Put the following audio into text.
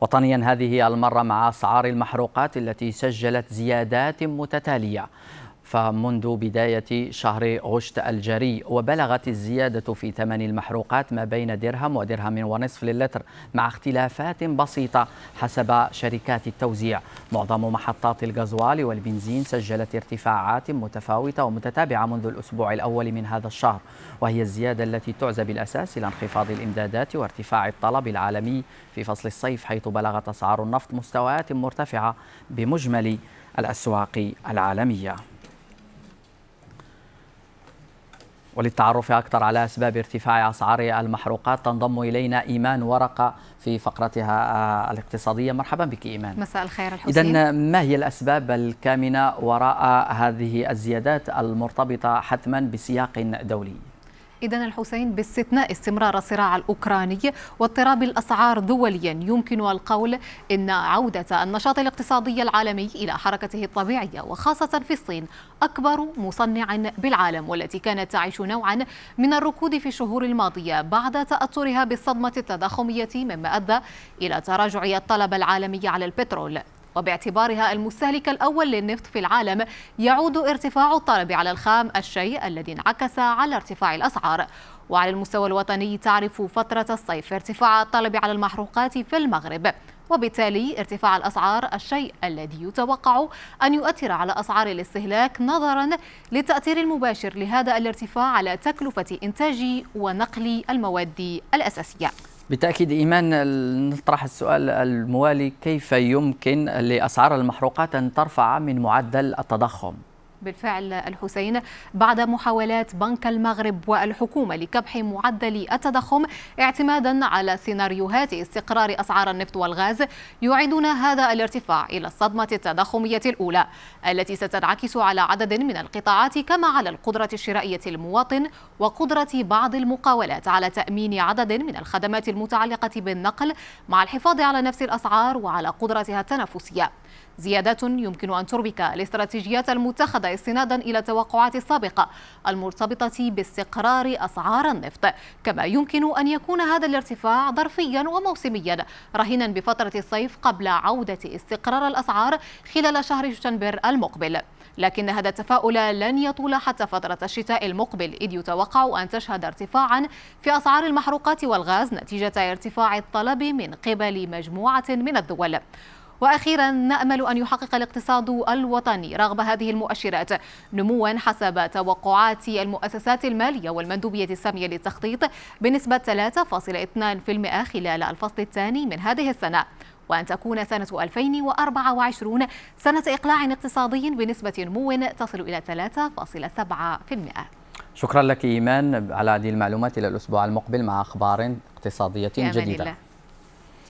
وطنيا هذه المرة مع أسعار المحروقات التي سجلت زيادات متتالية. فمنذ بداية شهر غشت الجاري وبلغت الزيادة في ثمن المحروقات ما بين درهم ودرهم ونصف للتر مع اختلافات بسيطة حسب شركات التوزيع. معظم محطات الغازوال والبنزين سجلت ارتفاعات متفاوتة ومتتابعة منذ الأسبوع الأول من هذا الشهر وهي الزيادة التي تعزى بالأساس إلى انخفاض الإمدادات وارتفاع الطلب العالمي في فصل الصيف حيث بلغت أسعار النفط مستويات مرتفعة بمجمل الأسواق العالمية. وللتعرف أكثر على أسباب ارتفاع أسعار المحروقات تنضم إلينا إيمان ورقة في فقرتها آه، الاقتصادية. مرحبا بك إيمان. مساء الخير الحسين. إذا ما هي الأسباب الكامنة وراء هذه الزيادات المرتبطة حتما بسياق دولي؟ إذا الحسين باستثناء استمرار الصراع الأوكراني واضطراب الأسعار دوليا. يمكن القول إن عودة النشاط الاقتصادي العالمي إلى حركته الطبيعية وخاصة في الصين أكبر مصنع بالعالم والتي كانت تعيش نوعا من الركود في الشهور الماضية بعد تأثرها بالصدمة التضخمية مما أدى إلى تراجع الطلب العالمي على البترول. وباعتبارها المستهلك الأول للنفط في العالم يعود ارتفاع الطلب على الخام الشيء الذي انعكس على ارتفاع الأسعار. وعلى المستوى الوطني تعرف فترة الصيف ارتفاع الطلب على المحروقات في المغرب وبالتالي ارتفاع الأسعار الشيء الذي يتوقع أن يؤثر على أسعار الاستهلاك نظرا للتأثير المباشر لهذا الارتفاع على تكلفة إنتاج ونقل المواد الأساسية. بالتأكيد إيمان نطرح السؤال الموالي كيف يمكن لأسعار المحروقات أن ترفع من معدل التضخم؟ بالفعل الحسين بعد محاولات بنك المغرب والحكومة لكبح معدل التضخم اعتمادا على سيناريوهات استقرار أسعار النفط والغاز يعيدون هذا الارتفاع إلى الصدمة التضخمية الأولى التي ستنعكس على عدد من القطاعات كما على القدرة الشرائية للمواطن وقدرة بعض المقاولات على تأمين عدد من الخدمات المتعلقة بالنقل مع الحفاظ على نفس الأسعار وعلى قدرتها التنافسية. زيادات يمكن أن تربك الاستراتيجيات المتخذة استنادا إلى التوقعات السابقة المرتبطة باستقرار أسعار النفط. كما يمكن أن يكون هذا الارتفاع ظرفيا وموسميا رهنا بفترة الصيف قبل عودة استقرار الأسعار خلال شهر شتنبر المقبل. لكن هذا التفاؤل لن يطول حتى فترة الشتاء المقبل إذ يتوقع أن تشهد ارتفاعا في أسعار المحروقات والغاز نتيجة ارتفاع الطلب من قبل مجموعة من الدول. وأخيرا نأمل أن يحقق الاقتصاد الوطني رغم هذه المؤشرات نموا حسب توقعات المؤسسات المالية والمندوبية السامية للتخطيط بنسبة 3.2% خلال الفصل الثاني من هذه السنة وأن تكون سنة 2024 سنة إقلاع اقتصادي بنسبة نمو تصل إلى 3.7%. شكرا لك إيمان على هذه المعلومات إلى الأسبوع المقبل مع أخبار اقتصادية جديدة. الله.